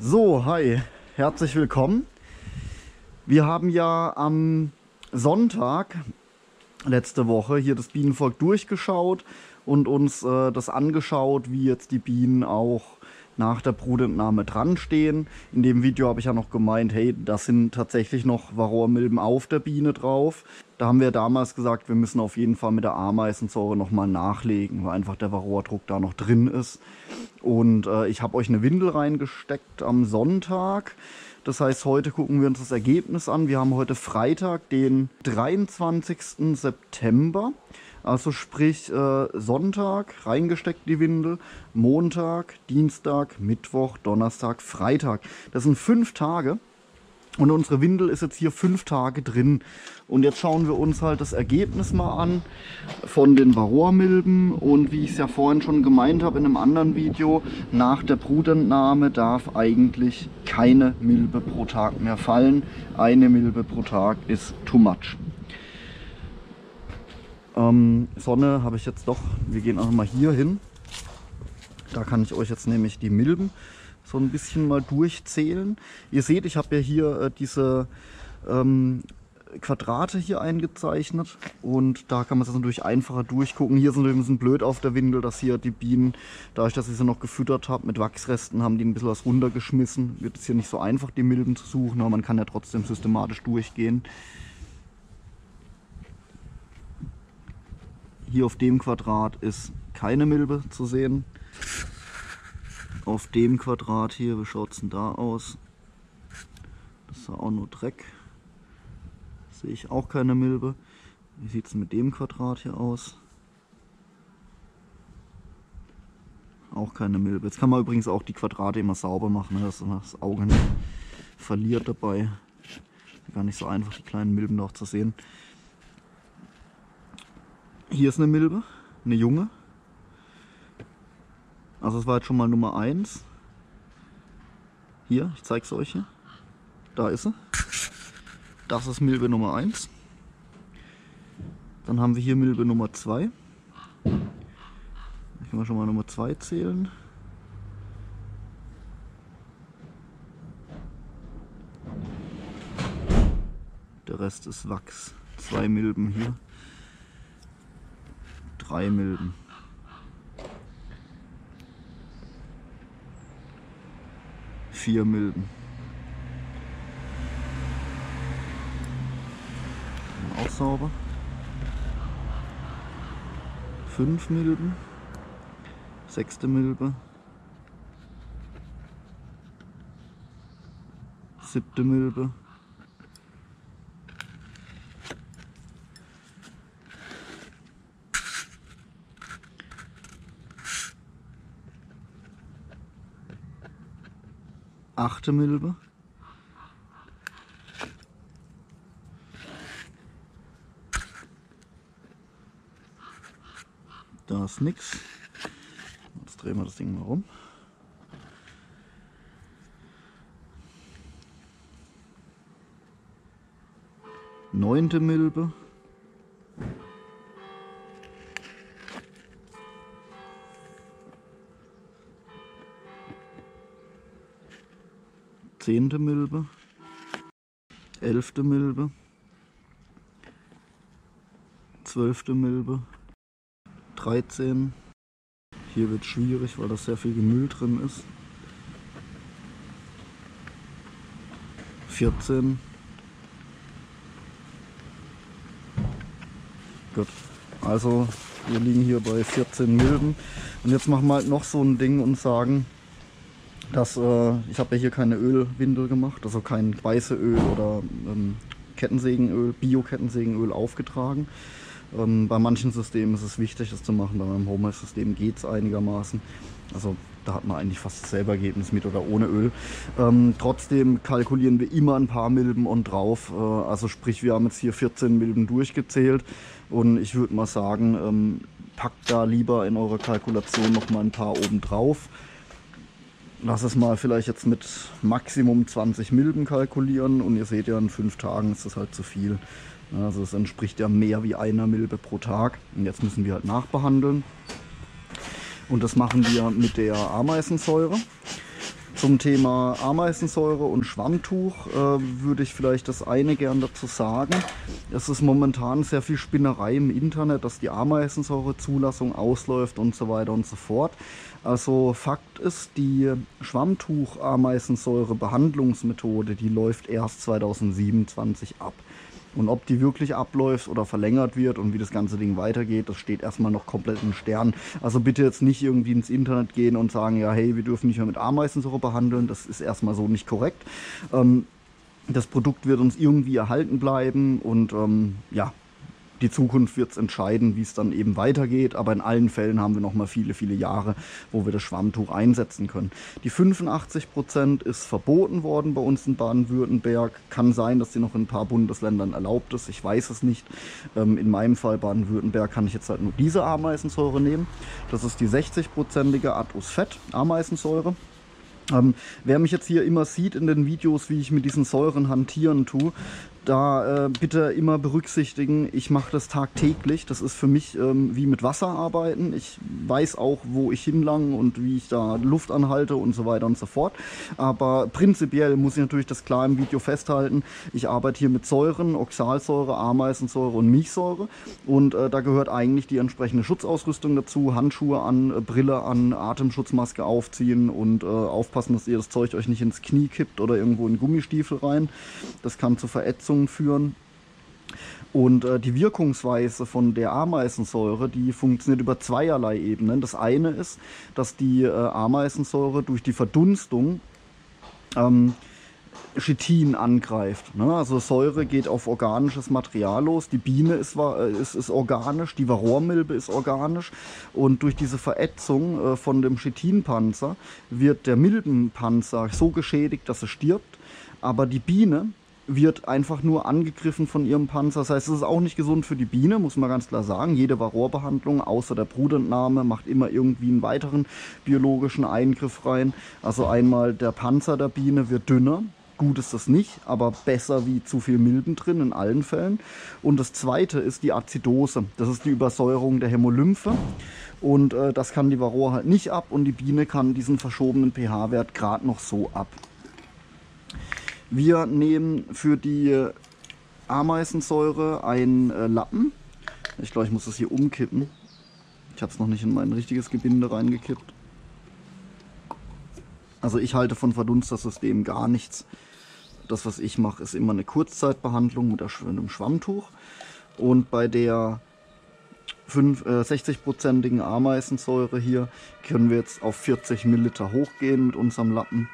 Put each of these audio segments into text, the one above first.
So, hi, herzlich willkommen. Wir haben ja am Sonntag letzte Woche hier das Bienenvolk durchgeschaut und uns äh, das angeschaut, wie jetzt die Bienen auch nach der Brutentnahme dran stehen. In dem Video habe ich ja noch gemeint, hey, das sind tatsächlich noch Varroamilben auf der Biene drauf. Da haben wir damals gesagt, wir müssen auf jeden Fall mit der Ameisensäure nochmal nachlegen, weil einfach der Varroa-Druck da noch drin ist. Und äh, ich habe euch eine Windel reingesteckt am Sonntag. Das heißt, heute gucken wir uns das Ergebnis an. Wir haben heute Freitag, den 23. September. Also sprich äh, Sonntag reingesteckt die Windel, Montag, Dienstag, Mittwoch, Donnerstag, Freitag. Das sind fünf Tage. Und unsere Windel ist jetzt hier fünf Tage drin. Und jetzt schauen wir uns halt das Ergebnis mal an von den Varroa-Milben. Und wie ich es ja vorhin schon gemeint habe in einem anderen Video, nach der Brutentnahme darf eigentlich keine Milbe pro Tag mehr fallen. Eine Milbe pro Tag ist too much. Ähm, Sonne habe ich jetzt doch, wir gehen auch mal hier hin. Da kann ich euch jetzt nämlich die Milben so ein bisschen mal durchzählen. Ihr seht, ich habe ja hier äh, diese ähm, Quadrate hier eingezeichnet und da kann man es natürlich einfacher durchgucken. Hier sind wir ein bisschen blöd auf der Windel, dass hier die Bienen, dadurch, dass ich sie noch gefüttert habe mit Wachsresten, haben die ein bisschen was runtergeschmissen. Wird es hier nicht so einfach, die Milben zu suchen, aber man kann ja trotzdem systematisch durchgehen. Hier auf dem Quadrat ist keine Milbe zu sehen auf dem Quadrat hier, wie schaut es denn da aus? Das ist auch nur Dreck. Sehe ich auch keine Milbe. Wie sieht es mit dem Quadrat hier aus? Auch keine Milbe. Jetzt kann man übrigens auch die Quadrate immer sauber machen, ne, dass man das Auge nicht verliert dabei. Gar nicht so einfach, die kleinen Milben noch zu sehen. Hier ist eine Milbe, eine junge. Also das war jetzt schon mal Nummer 1. Hier, ich zeige es euch hier. Da ist sie. Das ist Milbe Nummer 1. Dann haben wir hier Milbe Nummer 2. Da können wir schon mal Nummer 2 zählen. Der Rest ist Wachs. Zwei Milben hier. Drei Milben. vier Milben. Auch sauber. Fünf Milben. Sechste Milbe. Siebte Milbe. Achte Milbe. Da ist nichts. Jetzt drehen wir das Ding mal rum. Neunte Milbe. Zehnte Milbe, elfte Milbe, zwölfte Milbe, 13. Hier wird schwierig, weil da sehr viel Gemüll drin ist. 14. Gut, also wir liegen hier bei 14 Milben. Und jetzt machen wir halt noch so ein Ding und sagen, dass äh, ich habe ja hier keine Ölwindel gemacht, also kein weiße Öl oder ähm, Kettensägenöl, Bio-Kettensägenöl aufgetragen. Ähm, bei manchen Systemen ist es wichtig, das zu machen. Bei meinem Homer-System geht es einigermaßen. Also da hat man eigentlich fast dasselbe Ergebnis mit oder ohne Öl. Ähm, trotzdem kalkulieren wir immer ein paar Milben und drauf. Äh, also sprich, wir haben jetzt hier 14 Milben durchgezählt und ich würde mal sagen, ähm, packt da lieber in eurer Kalkulation noch mal ein paar oben drauf lass es mal vielleicht jetzt mit Maximum 20 Milben kalkulieren und ihr seht ja, in fünf Tagen ist das halt zu viel. Also es entspricht ja mehr wie einer Milbe pro Tag. Und jetzt müssen wir halt nachbehandeln. Und das machen wir mit der Ameisensäure. Zum Thema Ameisensäure und Schwammtuch äh, würde ich vielleicht das eine gern dazu sagen. Es ist momentan sehr viel Spinnerei im Internet, dass die Ameisensäurezulassung ausläuft und so weiter und so fort. Also Fakt ist, die Schwammtuch-Ameisensäure-Behandlungsmethode, die läuft erst 2027 ab. Und ob die wirklich abläuft oder verlängert wird und wie das ganze Ding weitergeht, das steht erstmal noch komplett in Sternen. Also bitte jetzt nicht irgendwie ins Internet gehen und sagen, ja, hey, wir dürfen nicht mehr mit Ameisensäure behandeln. Das ist erstmal so nicht korrekt. Ähm, das Produkt wird uns irgendwie erhalten bleiben und ähm, ja, die Zukunft wird es entscheiden, wie es dann eben weitergeht. Aber in allen Fällen haben wir noch mal viele, viele Jahre, wo wir das Schwammtuch einsetzen können. Die 85 Prozent ist verboten worden bei uns in Baden-Württemberg. Kann sein, dass sie noch in ein paar Bundesländern erlaubt ist. Ich weiß es nicht. Ähm, in meinem Fall Baden-Württemberg kann ich jetzt halt nur diese Ameisensäure nehmen. Das ist die 60-prozentige Atus Fett Ameisensäure. Ähm, wer mich jetzt hier immer sieht in den Videos, wie ich mit diesen Säuren hantieren tue, da äh, bitte immer berücksichtigen, ich mache das tagtäglich. Das ist für mich ähm, wie mit Wasser arbeiten. Ich weiß auch, wo ich hinlang und wie ich da Luft anhalte und so weiter und so fort. Aber prinzipiell muss ich natürlich das klar im Video festhalten. Ich arbeite hier mit Säuren, Oxalsäure, Ameisensäure und Milchsäure. Und äh, da gehört eigentlich die entsprechende Schutzausrüstung dazu. Handschuhe an, äh, Brille an, Atemschutzmaske aufziehen und äh, aufpassen, dass ihr das Zeug euch nicht ins Knie kippt oder irgendwo in Gummistiefel rein. Das kann zu Verätzungen Verletzungen führen. Und äh, die Wirkungsweise von der Ameisensäure, die funktioniert über zweierlei Ebenen. Das eine ist, dass die äh, Ameisensäure durch die Verdunstung ähm, Chitin angreift. Ne? Also Säure geht auf organisches Material los. Die Biene ist, äh, ist, ist organisch, die Varroamilbe ist organisch. Und durch diese Verätzung äh, von dem Chitinpanzer wird der Milbenpanzer so geschädigt, dass er stirbt. Aber die Biene wird einfach nur angegriffen von ihrem Panzer. Das heißt, es ist auch nicht gesund für die Biene, muss man ganz klar sagen. Jede Varrohrbehandlung außer der Brutentnahme macht immer irgendwie einen weiteren biologischen Eingriff rein. Also einmal der Panzer der Biene wird dünner. Gut ist das nicht, aber besser wie zu viel Milben drin in allen Fällen. Und das zweite ist die Azidose. Das ist die Übersäuerung der Hämolymphe. Und äh, das kann die Varroa halt nicht ab und die Biene kann diesen verschobenen pH-Wert gerade noch so ab. Wir nehmen für die Ameisensäure einen äh, Lappen. Ich glaube, ich muss das hier umkippen. Ich habe es noch nicht in mein richtiges Gebinde reingekippt. Also ich halte von Verdunstersystemen gar nichts. Das, was ich mache, ist immer eine Kurzzeitbehandlung mit einem Schwammtuch. Und bei der 60-prozentigen äh, Ameisensäure hier können wir jetzt auf 40 Milliliter hochgehen mit unserem Lappen.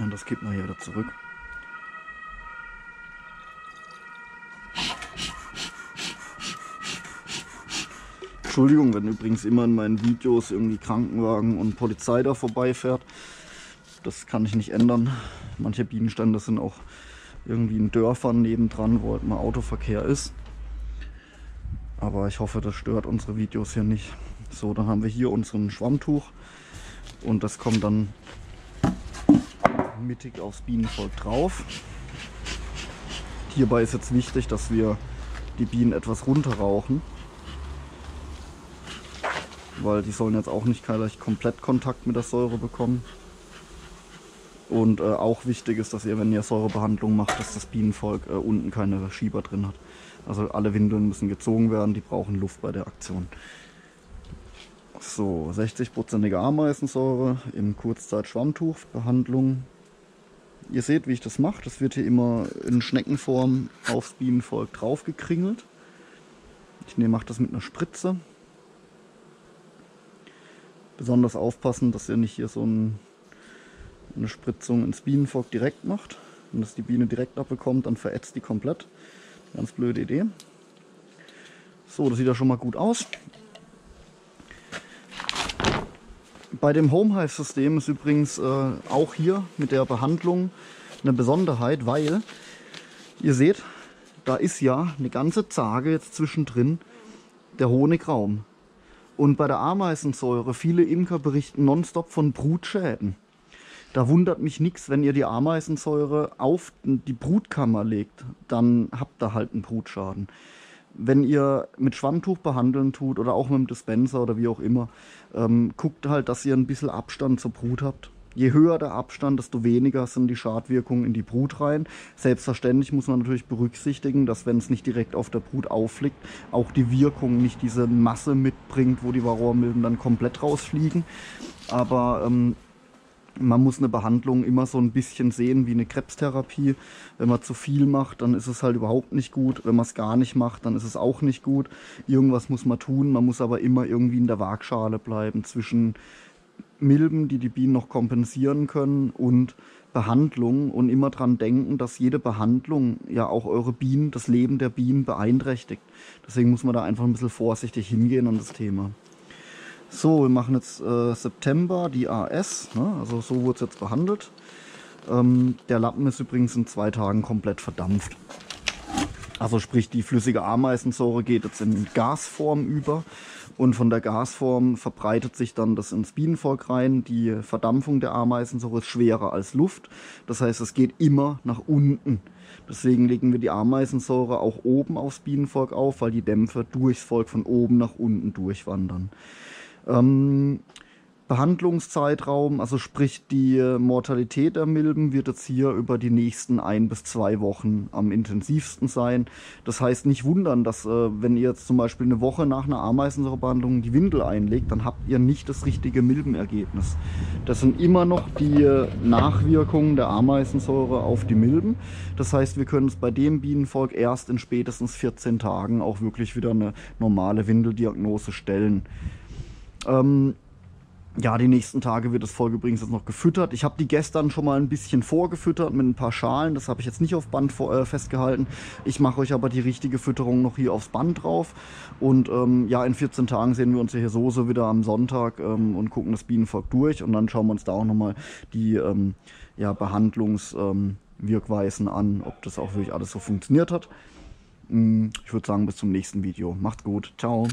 Ja, das kippt man hier wieder zurück. Entschuldigung, wenn übrigens immer in meinen Videos irgendwie Krankenwagen und Polizei da vorbeifährt. Das kann ich nicht ändern. Manche Bienenstände sind auch irgendwie in Dörfern nebendran, wo halt mal Autoverkehr ist. Aber ich hoffe, das stört unsere Videos hier nicht. So, dann haben wir hier unseren Schwammtuch und das kommt dann mittig aufs Bienenvolk drauf. Hierbei ist jetzt wichtig, dass wir die Bienen etwas runterrauchen. Weil die sollen jetzt auch nicht gleich komplett Kontakt mit der Säure bekommen. Und äh, auch wichtig ist, dass ihr, wenn ihr Säurebehandlung macht, dass das Bienenvolk äh, unten keine Schieber drin hat. Also alle Windeln müssen gezogen werden, die brauchen Luft bei der Aktion. So, 60%ige Ameisensäure im Kurzzeit-Schwammtuchbehandlung. Ihr seht, wie ich das mache. Das wird hier immer in Schneckenform aufs Bienenvolk draufgekringelt. Ich mache das mit einer Spritze. Besonders aufpassen, dass ihr nicht hier so ein, eine Spritzung ins Bienenvolk direkt macht. Wenn das die Biene direkt abbekommt, dann verätzt die komplett. Ganz blöde Idee. So, das sieht ja schon mal gut aus. Bei dem Home Hive System ist übrigens äh, auch hier mit der Behandlung eine Besonderheit, weil ihr seht, da ist ja eine ganze Zage jetzt zwischendrin der Honigraum. Und bei der Ameisensäure, viele Imker berichten nonstop von Brutschäden. Da wundert mich nichts, wenn ihr die Ameisensäure auf die Brutkammer legt, dann habt ihr halt einen Brutschaden wenn ihr mit Schwammtuch behandeln tut oder auch mit dem Dispenser oder wie auch immer, ähm, guckt halt, dass ihr ein bisschen Abstand zur Brut habt. je höher der Abstand, desto weniger sind die Schadwirkungen in die Brut rein. Selbstverständlich muss man natürlich berücksichtigen, dass wenn es nicht direkt auf der Brut aufliegt, auch die Wirkung nicht diese Masse mitbringt, wo die Varroamilben dann komplett rausfliegen. Aber ähm, man muss eine Behandlung immer so ein bisschen sehen wie eine Krebstherapie. Wenn man zu viel macht, dann ist es halt überhaupt nicht gut. Wenn man es gar nicht macht, dann ist es auch nicht gut. Irgendwas muss man tun. Man muss aber immer irgendwie in der Waagschale bleiben zwischen Milben, die die Bienen noch kompensieren können und Behandlung und immer dran denken, dass jede Behandlung ja auch eure Bienen, das Leben der Bienen beeinträchtigt. Deswegen muss man da einfach ein bisschen vorsichtig hingehen an das Thema. So, wir machen jetzt äh, September, die AS, ne? also so wurde es jetzt behandelt. Ähm, der Lappen ist übrigens in zwei Tagen komplett verdampft. Also sprich, die flüssige Ameisensäure geht jetzt in Gasform über und von der Gasform verbreitet sich dann das ins Bienenvolk rein. Die Verdampfung der Ameisensäure ist schwerer als Luft. Das heißt, es geht immer nach unten. Deswegen legen wir die Ameisensäure auch oben aufs Bienenvolk auf, weil die Dämpfe durchs Volk von oben nach unten durchwandern. Ähm, Behandlungszeitraum, also sprich die äh, Mortalität der Milben wird jetzt hier über die nächsten ein bis zwei Wochen am intensivsten sein. Das heißt nicht wundern, dass äh, wenn ihr jetzt zum Beispiel eine Woche nach einer Ameisensäurebehandlung die Windel einlegt, dann habt ihr nicht das richtige Milbenergebnis. Das sind immer noch die äh, Nachwirkungen der Ameisensäure auf die Milben. Das heißt, wir können es bei dem Bienenvolk erst in spätestens 14 Tagen auch wirklich wieder eine normale Windeldiagnose stellen. Ähm, ja, die nächsten Tage wird das Volk übrigens jetzt noch gefüttert. Ich habe die gestern schon mal ein bisschen vorgefüttert mit ein paar Schalen. Das habe ich jetzt nicht auf Band vor, äh, festgehalten. Ich mache euch aber die richtige Fütterung noch hier aufs Band drauf. Und ähm, ja, in 14 Tagen sehen wir uns hier so so wieder am Sonntag ähm, und gucken das Bienenvolk durch. Und dann schauen wir uns da auch nochmal die ähm, ja, Behandlungswirkweisen an, ob das auch wirklich alles so funktioniert hat. Mm, ich würde sagen, bis zum nächsten Video. Macht's gut. Ciao.